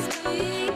stay.